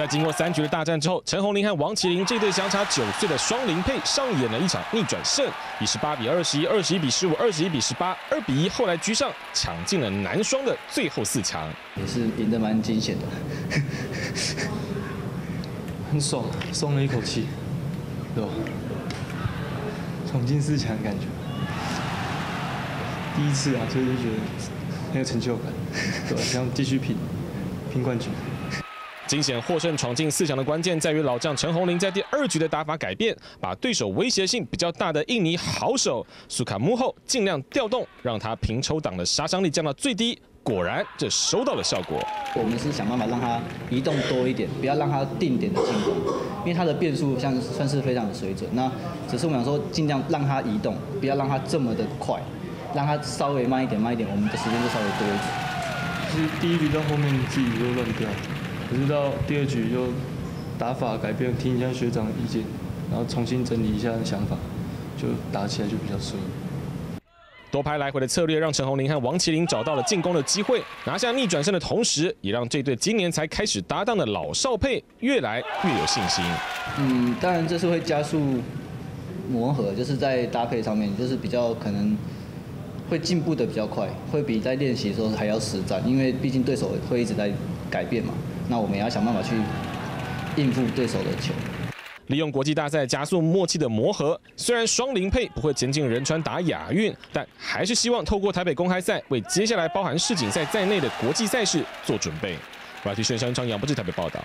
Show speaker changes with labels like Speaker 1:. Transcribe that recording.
Speaker 1: 在经过三局的大战之后，陈宏林和王麒麟这对相差九岁的双林配上演了一场逆转胜，以十八比二十一、二十一比十五、二十一比十八、二比一，后来居上，抢进了男双的最后四强。
Speaker 2: 也是赢得蛮惊险的，
Speaker 3: 很爽，松了一口气，对吧？闯进四强的感觉，第一次啊，所以就觉得很有成就感，对吧？想继续拼，拼冠军。
Speaker 1: 惊险获胜闯进四强的关键在于老将陈宏林在第二局的打法改变，把对手威胁性比较大的印尼好手苏卡穆后尽量调动，让他平抽档的杀伤力降到最低。果然，这收到了效果。
Speaker 2: 我们是想办法让他移动多一点，不要让他定点的进攻，因为他的变速像算是非常的水准。那只是我们想说，尽量让他移动，不要让他这么的快，让他稍微慢一点，慢一点，我们的时间就稍微多一点。
Speaker 3: 其实第一局到后面自己都乱掉。可是到第二局就打法改变，听一下学长的意见，然后重新整理一下想法，就打起来就比较顺。
Speaker 1: 多拍来回的策略让陈宏林和王麒麟找到了进攻的机会，拿下逆转胜的同时，也让这对今年才开始搭档的老少配越来越有信心。
Speaker 2: 嗯，当然这是会加速磨合，就是在搭配上面，就是比较可能会进步的比较快，会比在练习的时候还要实战，因为毕竟对手会一直在改变嘛。那我们也要想办法去应付对手的球，
Speaker 1: 利用国际大赛加速默契的磨合。虽然双零配不会前进仁川打亚运，但还是希望透过台北公开赛为接下来包含世锦赛在内的国际赛事做准备。我要去宣传场杨不是台北报道。